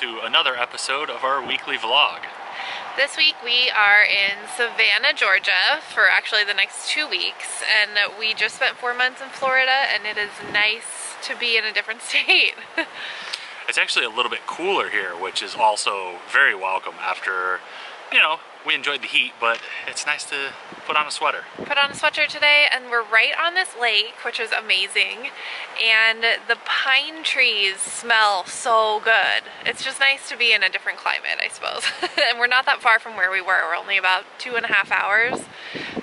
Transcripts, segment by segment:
to another episode of our weekly vlog. This week we are in Savannah, Georgia for actually the next two weeks and we just spent four months in Florida and it is nice to be in a different state. It's actually a little bit cooler here, which is also very welcome after, you know, we enjoyed the heat, but it's nice to put on a sweater. Put on a sweatshirt today and we're right on this lake, which is amazing. And the pine trees smell so good. It's just nice to be in a different climate, I suppose. and we're not that far from where we were. We're only about two and a half hours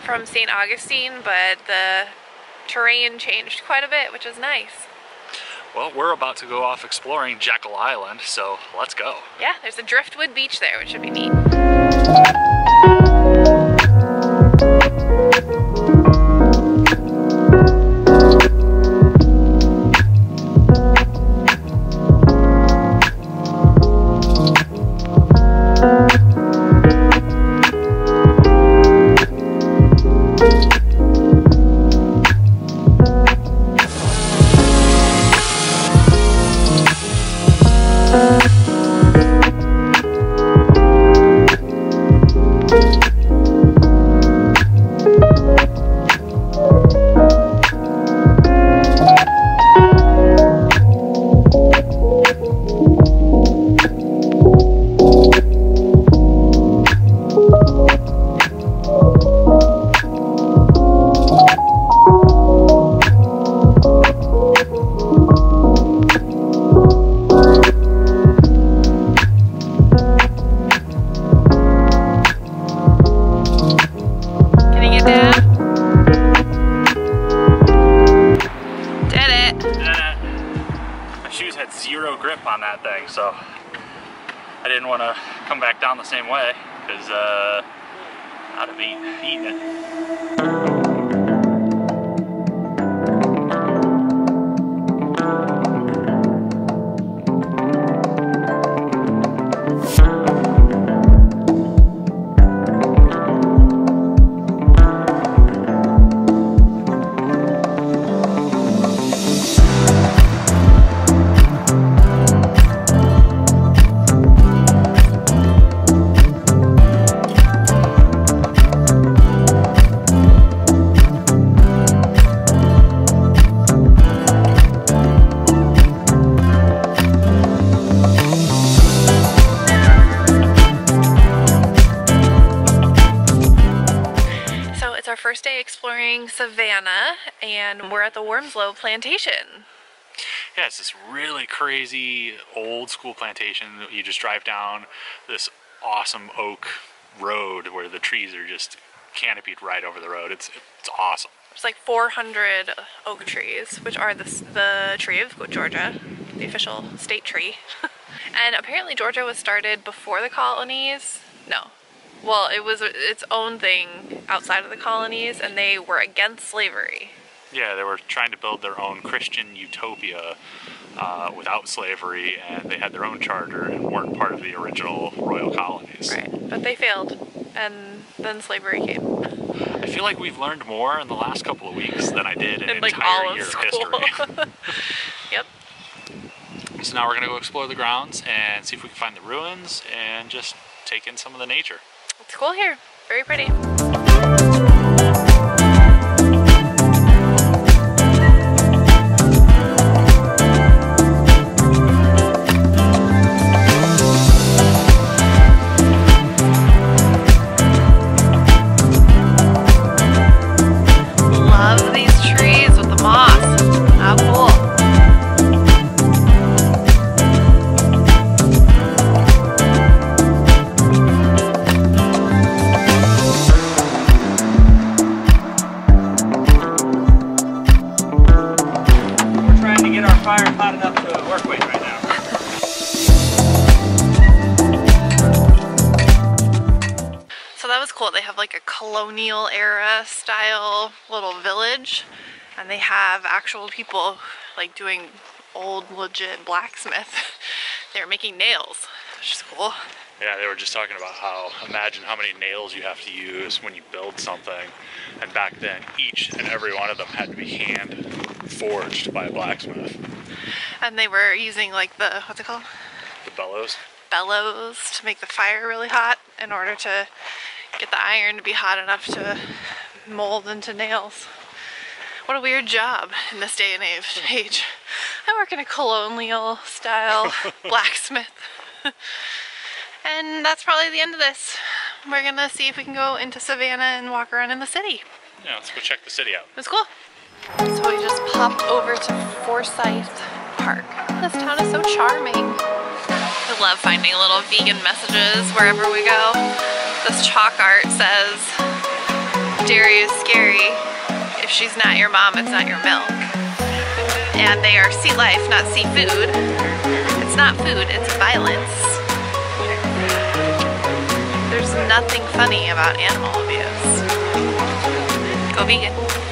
from St. Augustine, but the terrain changed quite a bit, which is nice. Well, we're about to go off exploring Jekyll Island, so let's go. Yeah, there's a driftwood beach there, which should be neat. Can that thing, so I didn't want to come back down the same way because uh, I'd have eaten, it. Exploring Savannah and we're at the Wormsloe Plantation. Yeah, it's this really crazy old school plantation. You just drive down this awesome oak road where the trees are just canopied right over the road. It's it's awesome. There's like 400 oak trees, which are the, the tree of Georgia, the official state tree. and apparently Georgia was started before the colonies. No. Well, it was its own thing outside of the colonies and they were against slavery. Yeah, they were trying to build their own Christian utopia uh, without slavery, and they had their own charter and weren't part of the original royal colonies. Right. But they failed and then slavery came. I feel like we've learned more in the last couple of weeks than I did in In like entire all of year of school. history. yep. so now we're gonna go explore the grounds and see if we can find the ruins and just take in some of the nature. It's cool here. Very pretty. And they have actual people like doing old legit blacksmith. They're making nails, which is cool. Yeah, they were just talking about how imagine how many nails you have to use when you build something. And back then, each and every one of them had to be hand forged by a blacksmith. and they were using like the what's it called The bellows. bellows to make the fire really hot in order to get the iron to be hot enough to mold into nails. What a weird job in this day and age. age. I work in a colonial style blacksmith. and that's probably the end of this. We're gonna see if we can go into Savannah and walk around in the city. Yeah, let's go check the city out. Was cool. So we just popped over to Forsyth Park. This town is so charming. I love finding little vegan messages wherever we go. This chalk art says, dairy is scary. If she's not your mom, it's not your milk. And they are sea life, not seafood. It's not food, it's violence. There's nothing funny about animal abuse. Go vegan.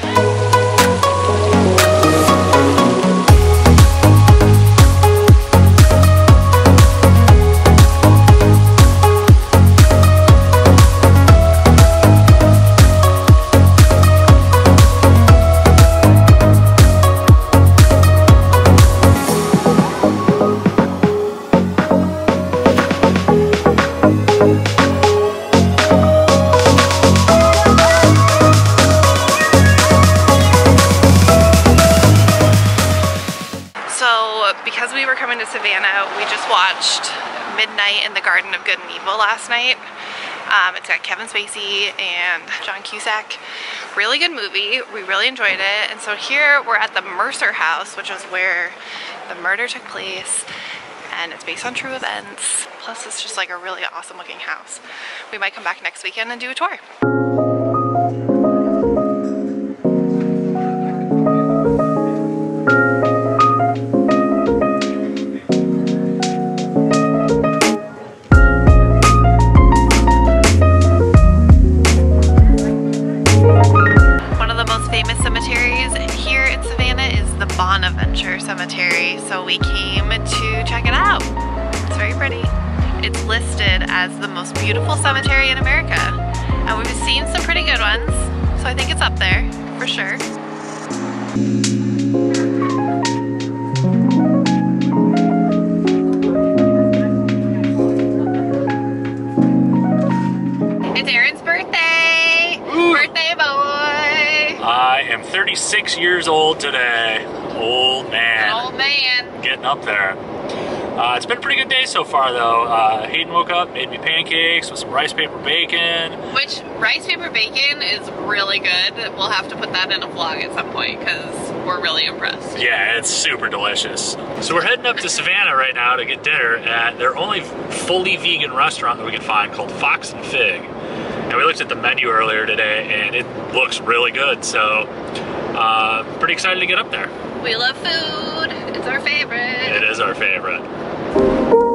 We just watched Midnight in the Garden of Good and Evil last night. Um, it's got Kevin Spacey and John Cusack. Really good movie. We really enjoyed it. And so here we're at the Mercer House, which is where the murder took place. And it's based on true events. Plus, it's just like a really awesome looking house. We might come back next weekend and do a tour. So we came to check it out. It's very pretty. It's listed as the most beautiful cemetery in America, and we've seen some pretty good ones, so I think it's up there for sure. It's Aaron's birthday! Birthday boy! I am 36 years old today. Old man. Old man. Getting up there. Uh, it's been a pretty good day so far, though. Uh, Hayden woke up, made me pancakes with some rice paper bacon. Which rice paper bacon is really good. We'll have to put that in a vlog at some point because we're really impressed. Yeah, it's super delicious. So we're heading up to Savannah right now to get dinner at their only fully vegan restaurant that we can find called Fox and Fig. And we looked at the menu earlier today and it looks really good. So uh, pretty excited to get up there. We love food. It's our favorite. It is our favorite.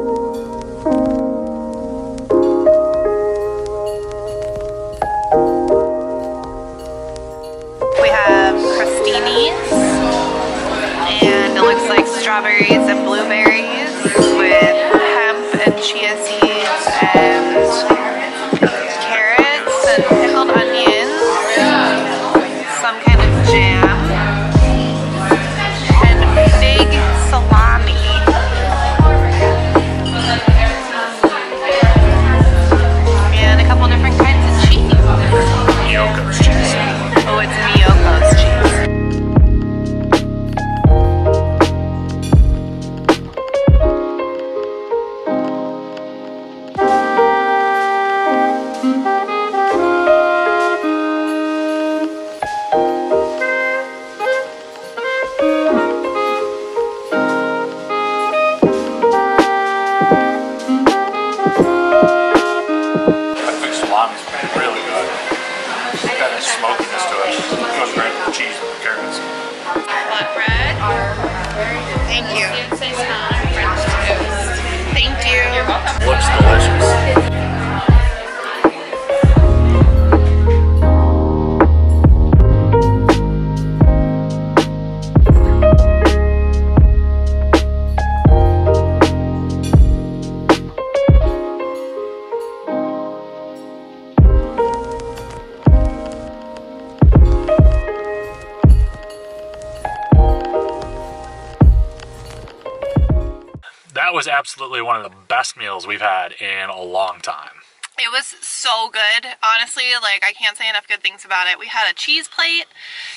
That was absolutely one of the best meals we've had in a long time. It was so good. Honestly, like I can't say enough good things about it. We had a cheese plate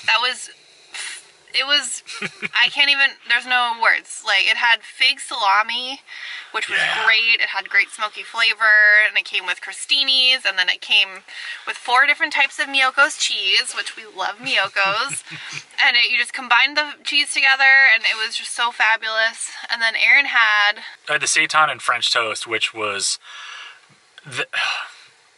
that was it was I can't even there's no words. Like it had fig salami, which was Yeah. great. It had great smoky flavor and it came with crostinis and then it came with four different types of Miyoko's cheese, which we love Miyoko's. and it, you just combined the cheese together and it was just so fabulous. And then Aaron had I had the seitan and French toast, which was the,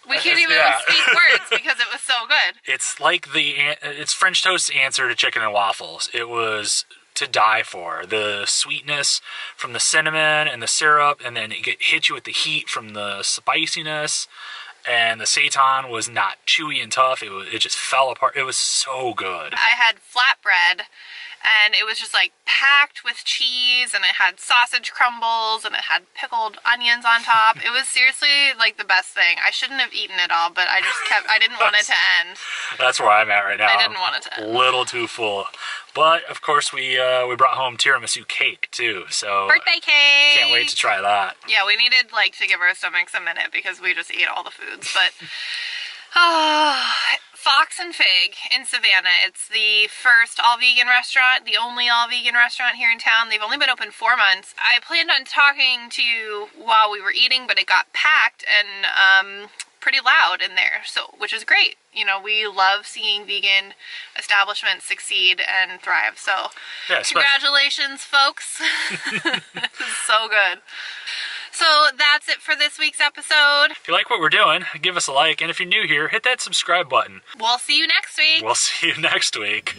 we can't even Yeah. speak words because it was so good. it's like the it's French toast's answer to chicken and waffles. It was to die for. The sweetness from the cinnamon and the syrup, and then it get, hit you with the heat from the spiciness. And the seitan was not chewy and tough. It was, it just fell apart. It was so good. I had flatbread and it was just like packed with cheese and it had sausage crumbles and it had pickled onions on top. It was seriously like the best thing. I shouldn't have eaten it all, but I just kept I didn't want it to end. That's where I'm at right now. I didn't want it to A end. little too full, but of course we uh, we brought home tiramisu cake too. So Birthday cake. can't wait to try that. Yeah, we needed like to give our stomachs a minute because we just ate all the foods. But oh, Fox and Fig in Savannah. It's the first all vegan restaurant, the only all vegan restaurant here in town. They've only been open four months. I planned on talking to you while we were eating, but it got packed and um, pretty loud in there. So, which is great. You know, we love seeing vegan establishments succeed and thrive. So, Yeah, congratulations, folks. this is so good. So that's it for this week's episode. If you like what we're doing, give us a like, and if you're new here, hit that subscribe button. We'll see you next week. We'll see you next week.